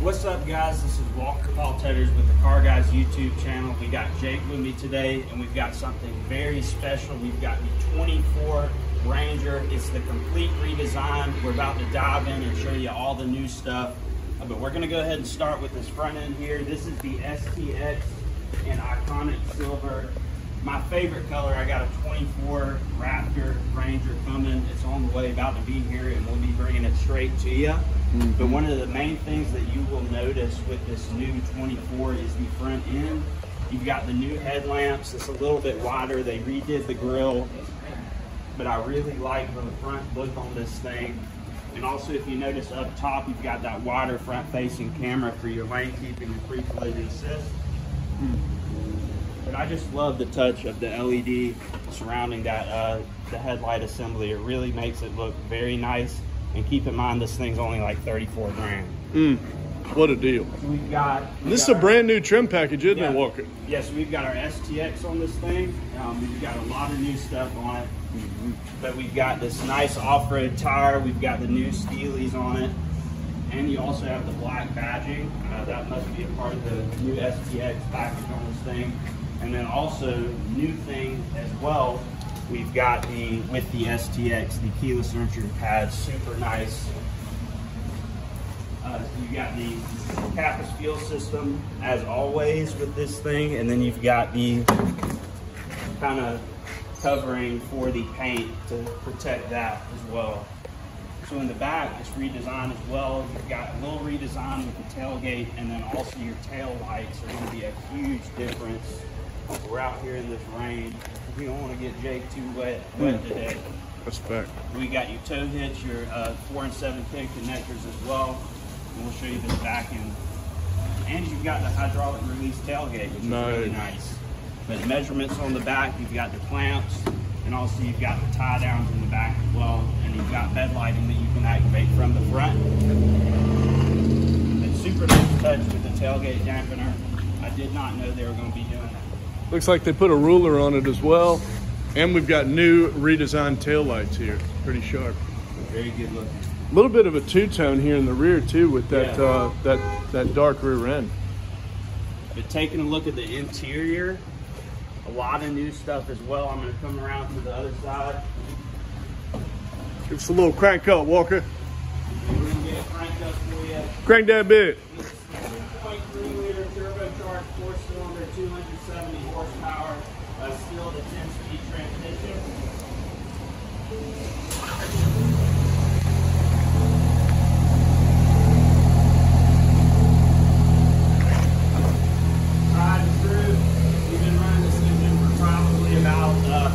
What's up guys, this is Walker Paul Tetters with the Car Guys YouTube channel. We got Jake with me today and we've got something very special. We've got the 24 Ranger. It's the complete redesign. We're about to dive in and show you all the new stuff. Uh, but we're gonna go ahead and start with this front end here. This is the STX in iconic silver. My favorite color, I got a 24 Raptor Ranger coming. It's on the way, about to be here, and we'll be bringing it straight to you. Mm -hmm. But one of the main things that you will notice with this new 24 is the front end. You've got the new headlamps. It's a little bit wider. They redid the grill but I really like the front look on this thing. And also if you notice up top, you've got that wider front facing camera for your lane keeping and pre-collision assist. But I just love the touch of the LED surrounding that uh, the headlight assembly. It really makes it look very nice. And keep in mind, this thing's only like 34 grand. Mm. What a deal. We've got. We've this got is a brand new trim package, isn't yeah, it, Walker? Yes, we've got our STX on this thing. Um, we've got a lot of new stuff on it. Mm -hmm. But we've got this nice off-road tire. We've got the new Steelies on it. And you also have the black badging. Uh, that must be a part of the new STX package on this thing. And then also, new thing as well, we've got the, with the STX, the keyless entry pad, super nice uh, you got the capless fuel system as always with this thing, and then you've got the kind of covering for the paint to protect that as well. So in the back, it's redesigned as well. You've got a little redesign with the tailgate, and then also your tail lights are going to be a huge difference. We're out here in this rain. We don't want to get Jake too wet, wet today. Respect. We got your tow hitch, your uh, four and seven pin connectors as well. And we'll show you this back end. And you've got the hydraulic release tailgate, which nice. is really nice. But measurements on the back, you've got the clamps, and also you've got the tie downs in the back as well. And you've got bed lighting that you can activate from the front. It's super nice touch with the tailgate dampener. I did not know they were going to be doing that. Looks like they put a ruler on it as well. And we've got new redesigned tail lights here. Pretty sharp. Very good looking. A little bit of a two-tone here in the rear too with that yeah. uh, that that dark rear end. But taking a look at the interior, a lot of new stuff as well. I'm going to come around to the other side. Give us a little crank up, Walker. Crank that bit. Something new about uh,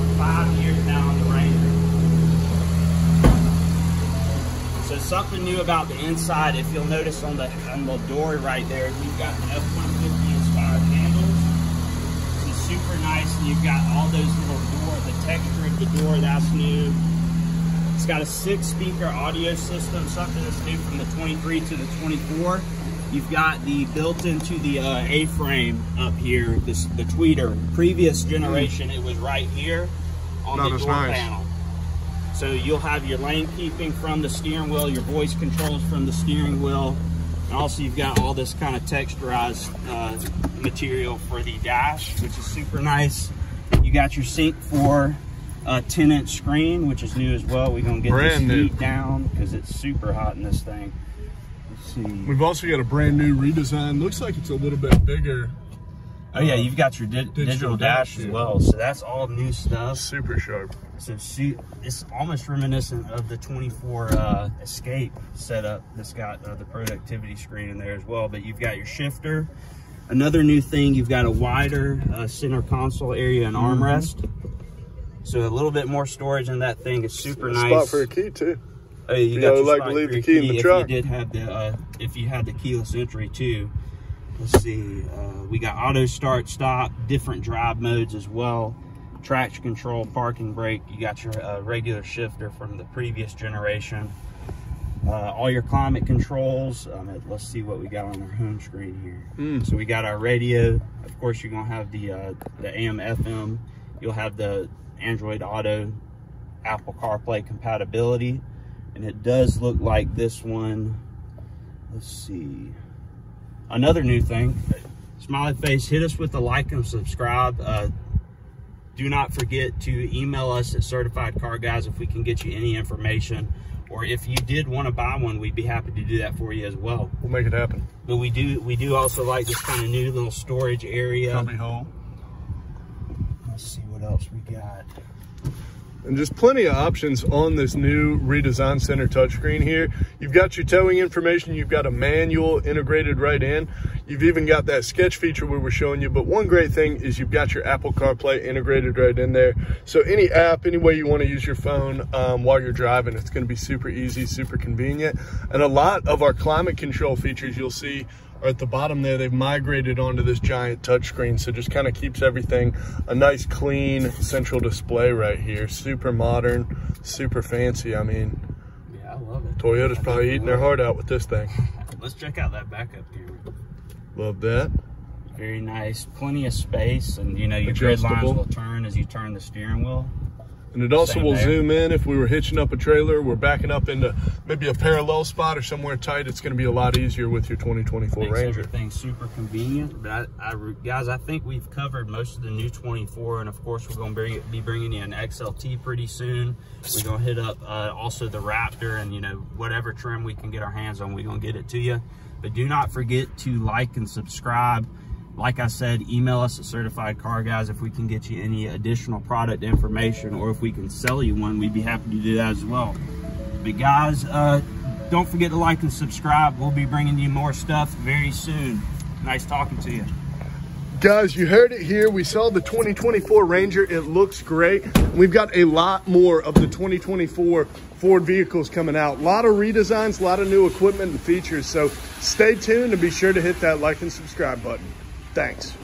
the Ranger. So, so you know about the inside. If you'll notice on the on the door right there, we've got the F-150 inspired handles. It's super nice, and you've got all those little door, the texture of the door, that's new. It's got a six speaker audio system, something that's new from the 23 to the 24. You've got the built into the uh, A-frame up here, this, the tweeter. Previous generation, it was right here on the door nice. panel. So you'll have your lane keeping from the steering wheel, your voice controls from the steering wheel, and also you've got all this kind of texturized uh, material for the dash, which is super nice. You got your sync for a 10 inch screen, which is new as well. We're gonna get brand this heat new. down because it's super hot in this thing. Let's see. We've also got a brand new redesign. Looks like it's a little bit bigger Oh yeah, you've got your di digital, digital, dash, dash as well. So that's all new stuff. Super sharp. So see, it's almost reminiscent of the 24 uh, Escape setup that's got uh, the productivity screen in there as well. But you've got your shifter. Another new thing, you've got a wider uh, center console area and armrest. Mm -hmm. So a little bit more storage in that thing is super nice. Spot for a key too. Oh, you, you know, like to leave the key, in the truck. If you did have the, uh, if you had the keyless entry too let's see uh, we got auto start stop different drive modes as well. Traction control parking brake you got your uh, regular shifter from the previous generation. Uh, all your climate controls um, let's see what we got on our home screen here. Mm. so we got our radio. Of course you're gonna have the uh, the am fm. You'll have the android auto apple carplay compatibility. And it does look like this one. Let's see another new thing, Smiley Face, hit us with a like and subscribe. Uh, do not forget to email us at Certified Car Guys if we can get you any information. Or if you did want to buy one, we'd be happy to do that for you as well. We'll make it happen. But we do we do also like this kind of new little storage area. Cubby hole. Let's see what else we got. And just plenty of options on this new redesign center touchscreen here. You've got your towing information. You've got a manual integrated right in. You've even got that sketch feature we were showing you. But one great thing is you've got your Apple CarPlay integrated right in there. So any app, any way you want to use your phone um, while you're driving, it's going to be super easy, super convenient. And a lot of our climate control features you'll see are at the bottom there. They've migrated onto this giant touchscreen, so just kind of keeps everything a nice, clean central display right here. Super modern, super fancy. I mean, yeah, I love it. Toyota's probably eating their heart out with this thing. Let's check out that backup gear. Love that. Very nice, plenty of space, and you know your grid lines will turn as you turn the steering wheel. And it also Same will there. zoom in if we were hitching up a trailer, we're backing up into maybe a parallel spot or somewhere tight. It's going to be a lot easier with your 2024 Makes Ranger. everything super convenient. But I, I, guys, I think we've covered most of the new 24, and of course we're going to bring, be bringing you an XLT pretty soon. We're going to hit up uh, also the Raptor, and you know whatever trim we can get our hands on, we're going to get it to you. But do not forget to like and subscribe. Like I said, email us at Certified Car Guys if we can get you any additional product information, or if we can sell you one, we'd be happy to do that as well. But guys, uh, don't forget to like and subscribe. We'll be bringing you more stuff very soon. Nice talking to you. Guys, you heard it here. We saw the 2024 Ranger. It looks great. We've got a lot more of the 2024 Ford vehicles coming out. A lot of redesigns, a lot of new equipment and features. So stay tuned and be sure to hit that like and subscribe button. Thanks.